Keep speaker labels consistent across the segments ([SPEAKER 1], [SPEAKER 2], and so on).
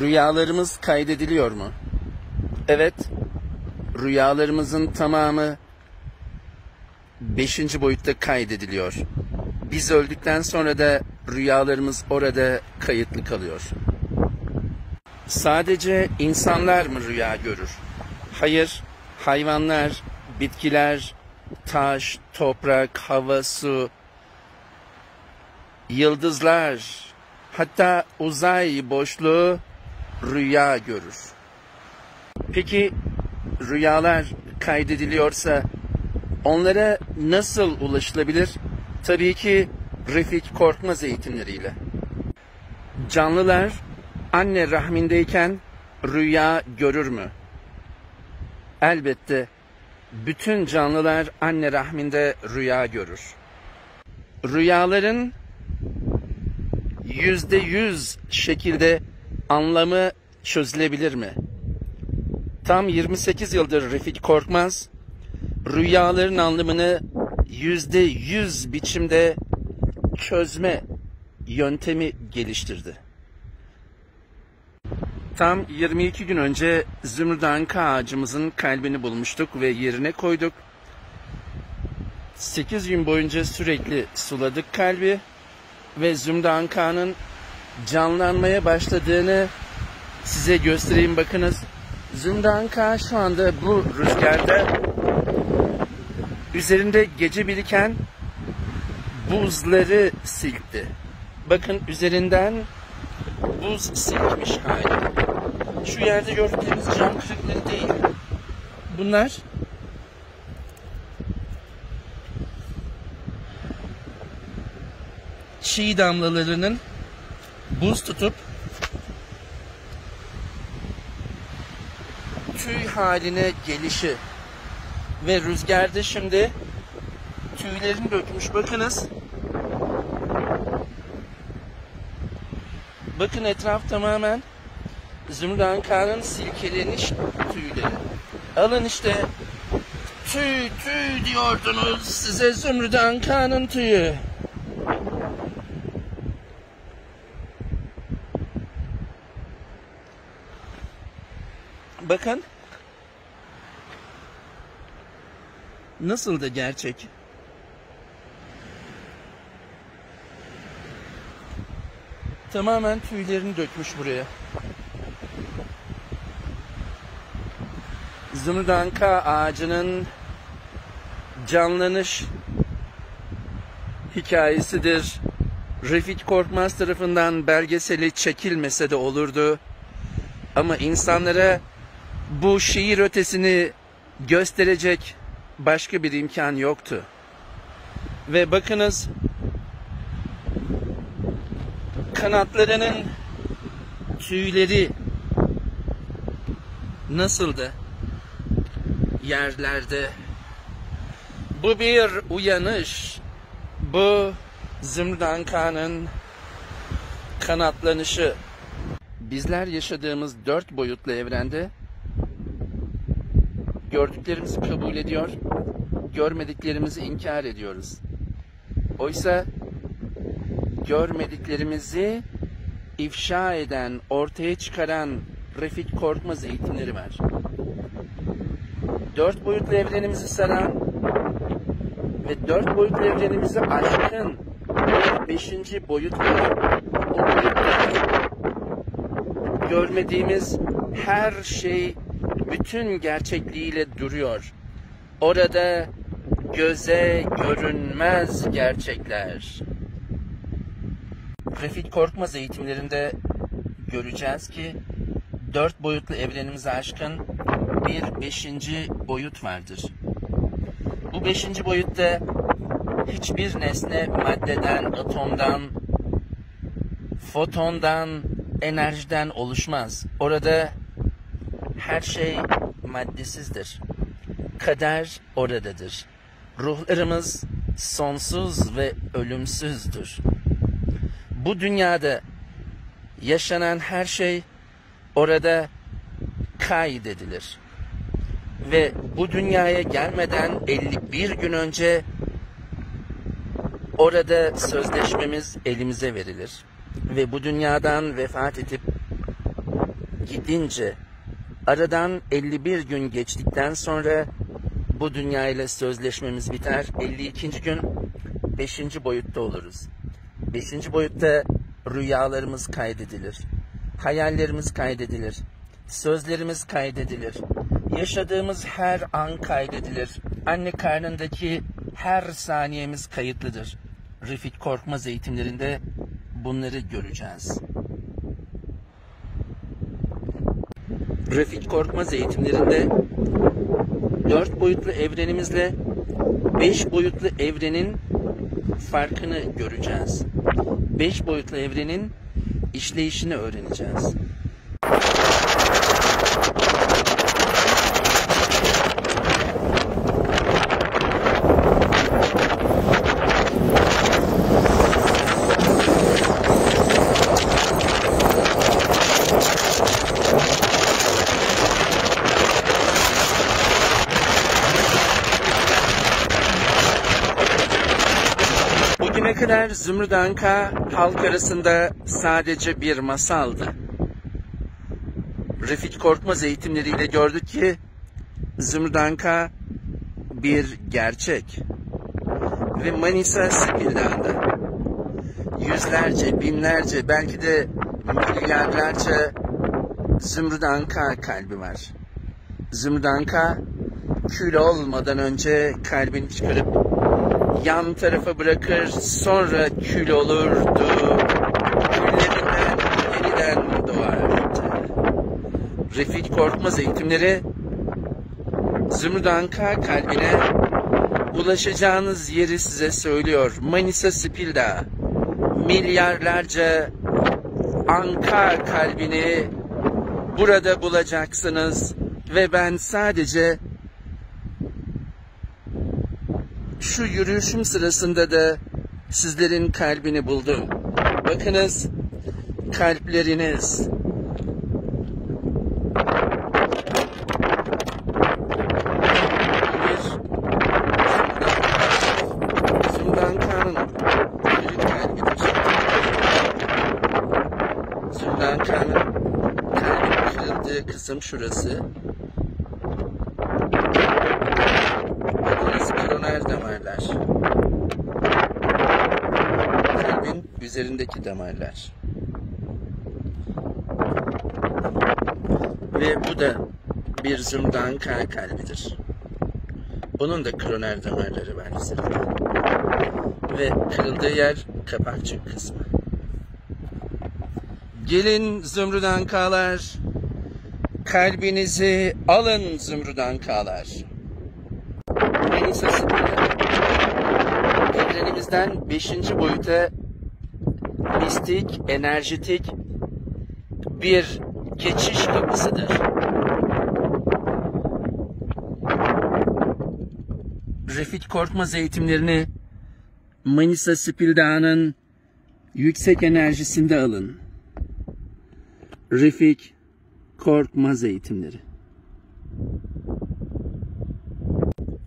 [SPEAKER 1] Rüyalarımız kaydediliyor mu? Evet. Rüyalarımızın tamamı beşinci boyutta kaydediliyor. Biz öldükten sonra da rüyalarımız orada kayıtlı kalıyor. Sadece insanlar mı rüya görür? Hayır, hayvanlar, bitkiler, taş, toprak, hava, su, yıldızlar, hatta uzay boşluğu rüya görür. Peki rüyalar kaydediliyorsa onlara nasıl ulaşılabilir? Tabii ki Refik Korkmaz eğitimleriyle. Canlılar anne rahmindeyken rüya görür mü? Elbette bütün canlılar anne rahminde rüya görür. Rüyaların yüzde yüz şekilde anlamı çözülebilir mi? Tam 28 yıldır Refik Korkmaz rüyaların anlamını yüzde yüz biçimde çözme yöntemi geliştirdi. Tam 22 gün önce zümrüt anka ağacımızın kalbini bulmuştuk ve yerine koyduk. 8 gün boyunca sürekli suladık kalbi ve zümrüt ankanın canlanmaya başladığını size göstereyim bakınız. Zümrüt anka şu anda bu rüzgarda üzerinde gece biriken buzları silkti. Bakın üzerinden buz silkmiş hali. Şu yerde gördükleriniz cam kırıkları değil. Bunlar çiğ damlalarının buz tutup tüy haline gelişi ve rüzgarda şimdi tüylerini dökmüş. Bakınız. Bakın etraf tamamen Zümrüt Kan'ın silkeleniş tüyleri. Alın işte tüy tüy diyordunuz size Zümrüt Kan'ın tüyü. Bakın. Nasıl da gerçek. Tamamen tüylerini dökmüş buraya. Zümrüdanka ağacının canlanış hikayesidir. Refik Korkmaz tarafından belgeseli çekilmese de olurdu. Ama insanlara bu şiir ötesini gösterecek başka bir imkan yoktu. Ve bakınız kanatlarının tüyleri nasıldı yerlerde? Bu bir uyanış. Bu Zümrüdanka'nın kanatlanışı. Bizler yaşadığımız dört boyutlu evrende gördüklerimizi kabul ediyor, görmediklerimizi inkar ediyoruz. Oysa görmediklerimizi ifşa eden, ortaya çıkaran Refik Korkmaz eğitimleri var. Dört boyutlu evrenimizi saran ve dört boyutlu evrenimizi aşkın beşinci boyut görmediğimiz her şey bütün gerçekliğiyle duruyor. Orada göze görünmez gerçekler. Refik Korkmaz eğitimlerinde göreceğiz ki dört boyutlu evrenimize aşkın bir beşinci boyut vardır. Bu beşinci boyutta hiçbir nesne maddeden, atomdan, fotondan, enerjiden oluşmaz. Orada her şey maddesizdir. Kader oradadır. Ruhlarımız sonsuz ve ölümsüzdür. Bu dünyada yaşanan her şey orada kaydedilir. Ve bu dünyaya gelmeden 51 gün önce orada sözleşmemiz elimize verilir. Ve bu dünyadan vefat edip gidince aradan 51 gün geçtikten sonra bu dünya ile sözleşmemiz biter. 52. gün 5. boyutta oluruz. 5. boyutta rüyalarımız kaydedilir. Hayallerimiz kaydedilir. Sözlerimiz kaydedilir. Yaşadığımız her an kaydedilir. Anne karnındaki her saniyemiz kayıtlıdır. Refik Korkmaz eğitimlerinde bunları göreceğiz. Refik Korkmaz eğitimlerinde dört boyutlu evrenimizle beş boyutlu evrenin farkını göreceğiz. Beş boyutlu evrenin işleyişini öğreneceğiz. Kadar Zümrüt Anka halk arasında sadece bir masaldı. Refik Korkmaz eğitimleriyle gördük ki Zümrüt Anka bir gerçek. Ve Manisa Spildan'da yüzlerce, binlerce, belki de milyarlarca Zümrüt Anka kalbi var. Zümrüt Anka kül olmadan önce kalbini çıkarıp yan tarafa bırakır sonra kül olurdu. Küllerinden yeniden doğardı. Refik Korkmaz eğitimleri Zümrüt Anka kalbine ulaşacağınız yeri size söylüyor. Manisa Spilda milyarlarca Anka kalbini burada bulacaksınız ve ben sadece şu yürüyüşüm sırasında da sizlerin kalbini buldum. Bakınız kalpleriniz. Bir Zümrüt Kağan'ın bir kalbidir. Kırıldığı kısım şurası. Bakınız koroner damarlar. Kalbin üzerindeki damarlar. Ve bu da bir zümrüt kağan kalbidir. Bunun da koroner damarları var üzerinde. Ve kırıldığı yer kapakçık kısmı. Gelin zümrüt ankalar, kalbinizi alın zümrüt ankalar. Manisa Spil'de evrenimizden beşinci boyuta mistik, enerjetik bir geçiş kapısıdır. Refik Korkmaz eğitimlerini Manisa Spildağ'ın yüksek enerjisinde alın. Refik Korkmaz eğitimleri.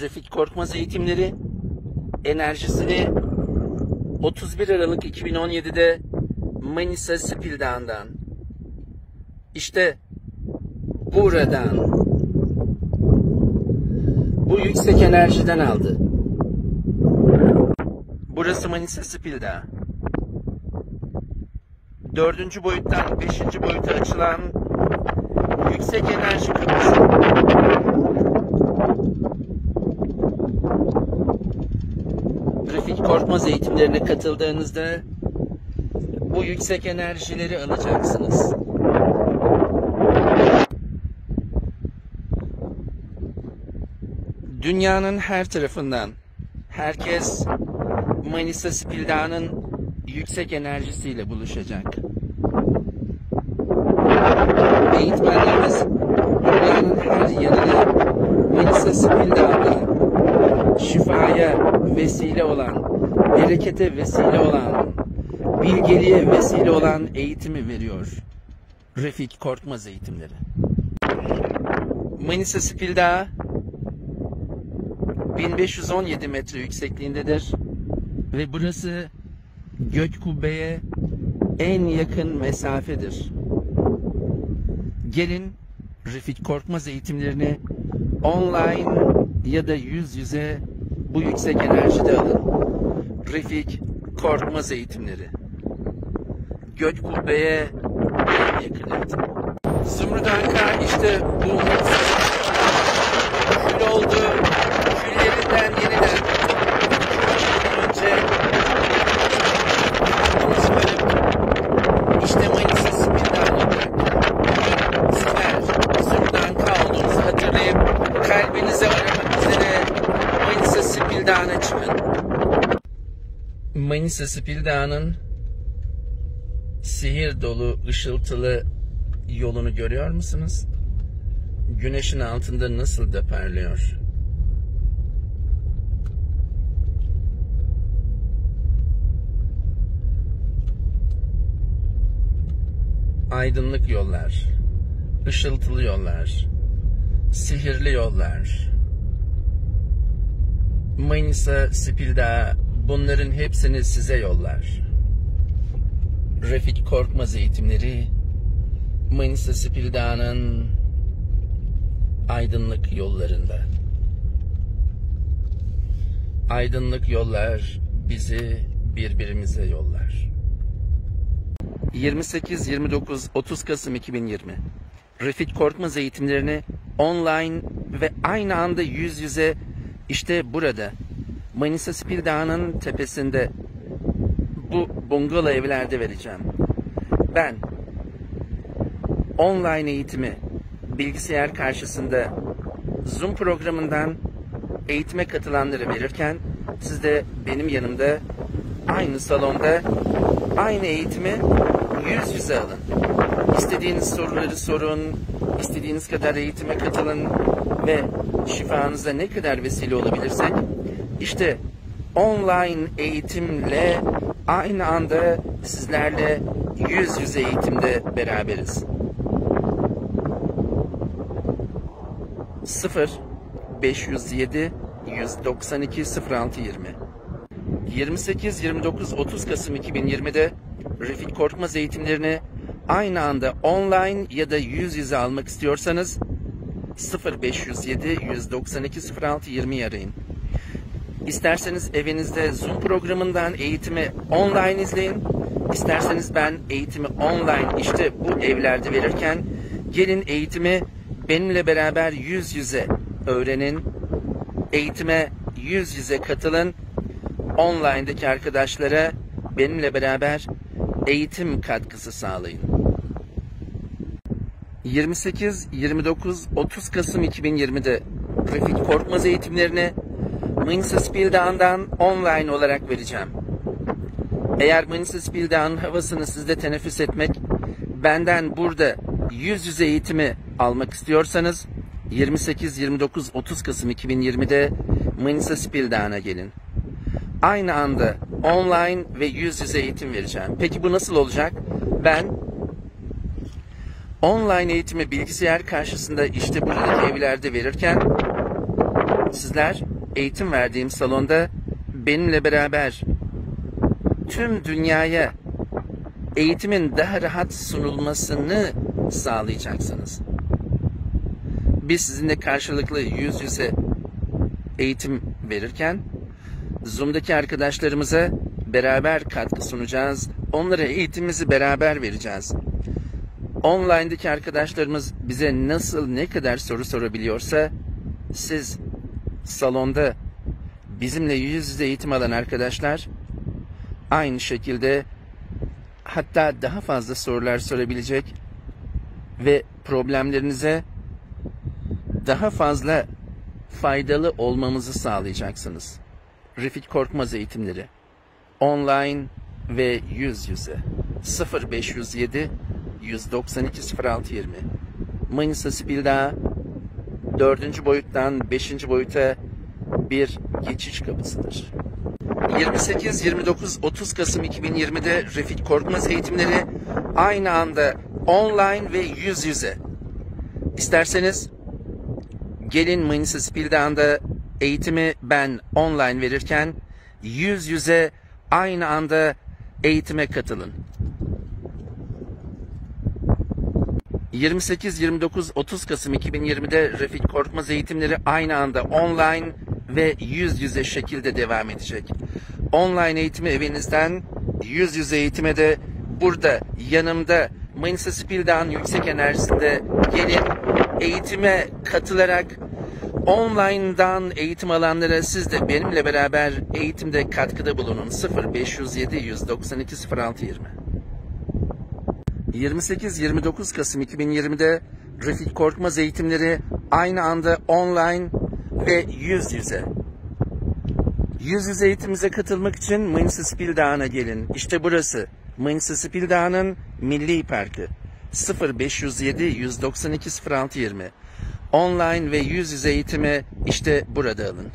[SPEAKER 1] Refik Korkmaz eğitimleri enerjisini 31 Aralık 2017'de Manisa Spildağ'dan işte buradan bu yüksek enerjiden aldı. Burası Manisa Spildağ. Dördüncü boyuttan beşinci boyuta açılan yüksek enerji kapısı. Refik Korkmaz eğitimlerine katıldığınızda bu yüksek enerjileri alacaksınız. Dünyanın her tarafından herkes Manisa Spildağ'ın yüksek enerjisiyle buluşacak. Eğitmenlerimiz dünyanın her yerine Manisa Spildağ'da şifaya vesile olan, berekete vesile olan, bilgeliğe vesile olan eğitimi veriyor. Refik Korkmaz eğitimleri. Manisa Spildağ 1517 metre yüksekliğindedir ve burası gök kubbeye en yakın mesafedir. Gelin Refik Korkmaz eğitimlerini online ya da yüz yüze bu yüksek enerjide alın. Refik Korkmaz eğitimleri. Gök kubbeye yakın eğitim. Zümrüt Anka işte bu kül oldu. Küllerinden yeniden önce bunu çıkarıp işte Manisa Spin'den olarak sizler Zümrüt Anka olduğunuzu hatırlayıp kalbinize aramak üzere Manisa Spil Dağı'na çıkın. Manisa Spil Dağı'nın sihir dolu, ışıltılı yolunu görüyor musunuz? Güneşin altında nasıl da parlıyor. Aydınlık yollar, ışıltılı yollar, sihirli yollar. Manisa, Spilda bunların hepsini size yollar. Refik Korkmaz eğitimleri Manisa Spilda'nın aydınlık yollarında. Aydınlık yollar bizi birbirimize yollar. 28, 29, 30 Kasım 2020 Refik Korkmaz eğitimlerini online ve aynı anda yüz yüze işte burada Manisa Spil Dağı'nın tepesinde bu bungalov evlerde vereceğim. Ben online eğitimi bilgisayar karşısında Zoom programından eğitime katılanları verirken siz de benim yanımda aynı salonda aynı eğitimi yüz yüze alın. İstediğiniz soruları sorun, istediğiniz kadar eğitime katılın ve şifanıza ne kadar vesile olabilirsek işte online eğitimle aynı anda sizlerle yüz yüze eğitimde beraberiz. 0 507 192 06 20 28 29 30 Kasım 2020'de Refik Korkmaz eğitimlerini aynı anda online ya da yüz yüze almak istiyorsanız 0 507 192 06 20 arayın. İsterseniz evinizde Zoom programından eğitimi online izleyin. İsterseniz ben eğitimi online işte bu evlerde verirken gelin eğitimi benimle beraber yüz yüze öğrenin. Eğitime yüz yüze katılın. Online'daki arkadaşlara benimle beraber eğitim katkısı sağlayın. 28, 29, 30 Kasım 2020'de Refik Korkmaz eğitimlerini Spildağ'dan online olarak vereceğim. Eğer Spildağ'ın havasını sizde teneffüs etmek, benden burada yüz yüze eğitimi almak istiyorsanız 28, 29, 30 Kasım 2020'de Manisa Spildağ'ına gelin. Aynı anda online ve yüz yüze eğitim vereceğim. Peki bu nasıl olacak? Ben online eğitimi bilgisayar karşısında işte buradaki evlerde verirken sizler eğitim verdiğim salonda benimle beraber tüm dünyaya eğitimin daha rahat sunulmasını sağlayacaksınız. Biz sizinle karşılıklı yüz yüze eğitim verirken Zoom'daki arkadaşlarımıza beraber katkı sunacağız. Onlara eğitimimizi beraber vereceğiz. Online'daki arkadaşlarımız bize nasıl ne kadar soru sorabiliyorsa siz salonda bizimle yüz yüze eğitim alan arkadaşlar aynı şekilde hatta daha fazla sorular sorabilecek ve problemlerinize daha fazla faydalı olmamızı sağlayacaksınız. Refik Korkmaz eğitimleri online ve yüz yüze 0507 192 06 20 Manisa Spilda dördüncü boyuttan beşinci boyuta bir geçiş kapısıdır. 28, 29, 30 Kasım 2020'de Refik Korkmaz eğitimleri aynı anda online ve yüz yüze. İsterseniz gelin Manisa Spildağ'ında eğitimi ben online verirken yüz yüze aynı anda eğitime katılın. 28, 29, 30 Kasım 2020'de Refik Korkmaz eğitimleri aynı anda online ve yüz yüze şekilde devam edecek. Online eğitimi evinizden, yüz yüze eğitime de burada yanımda Manisa Spildan Yüksek Enerjisi'nde gelin eğitime katılarak online'dan eğitim alanlara siz de benimle beraber eğitimde katkıda bulunun. 0507 192 06 20 28-29 Kasım 2020'de Refik Korkmaz eğitimleri aynı anda online ve yüz yüze. Yüz yüze eğitimimize katılmak için Manisa Spil Dağı'na gelin. İşte burası. Manisa Spil Dağı'nın Milli Parkı. 0507 192 06 20. Online ve yüz yüze eğitimi işte burada alın.